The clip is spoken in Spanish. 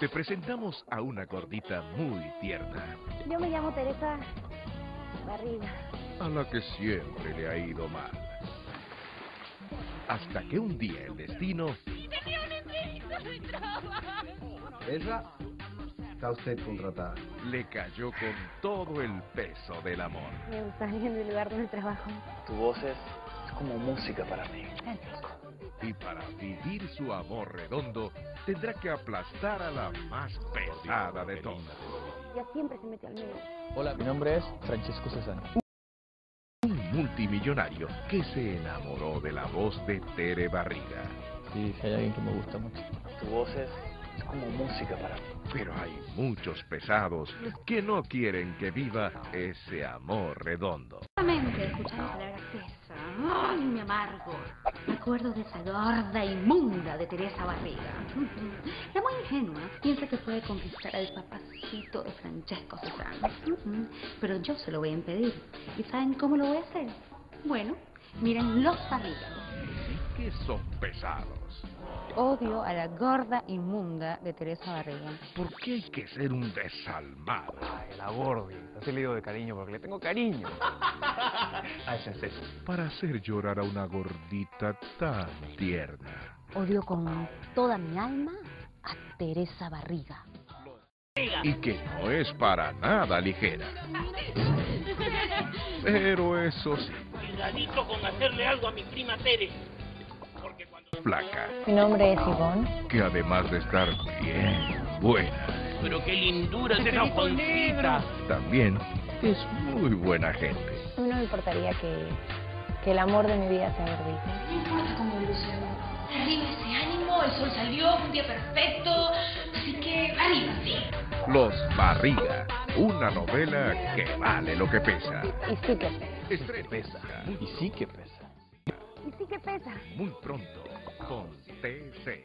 Te presentamos a una gordita muy tierna, Yo me llamo Teresa Barriga. a la que siempre le ha ido mal. Hasta que un día el destino Esa está usted contratada. le cayó con todo el peso del amor. Me gusta bien el lugar donde trabajo. Tu voz es, es como música para mí. Y para vivir su amor redondo, tendrá que aplastar a la más pesada de todas. Ella siempre se mete al medio. Hola, mi nombre es Francesco Cesano. Un multimillonario que se enamoró de la voz de Tere Barriga. Sí, hay alguien que me gusta mucho. Tu voz es, es como música para mí. Pero hay muchos pesados que no quieren que viva ese amor redondo. Solamente escuchar la palabra pesa. ¡Ay, me amargo! Me acuerdo de esa gorda inmunda de Teresa Barriga. La muy ingenua piensa que puede conquistar al papacito de Francesco Cesano. Pero yo se lo voy a impedir. ¿Y saben cómo lo voy a hacer? Bueno, miren los Barriga. Sí que son pesados. Odio a la gorda inmunda de Teresa Barriga. ¿Por qué hay que ser un desalmado? Ay, la Gordi. Así le digo de cariño porque le tengo cariño. Para hacer llorar a una gordita tan tierna. Odio con toda mi alma a Teresa Barriga. Y que no es para nada ligera. Pero eso sí, Cuidadito con hacerle algo a mi prima Tere. Porque cuando... flaca. Mi nombre es Ivonne. Que además de estar bien buena, Pero qué lindura de esa pancita. también es muy buena gente. A mí no me importaría que, que el amor de mi vida sea gordito. No importa cómo evolucionó. Arriba ese ánimo, el sol salió, fue un día perfecto. Así que arriba, sí. Los Barriga, una novela que vale lo que pesa. Y sí que Pesa. Y sí que pesa. Y sí que pesa. muy pronto con TC.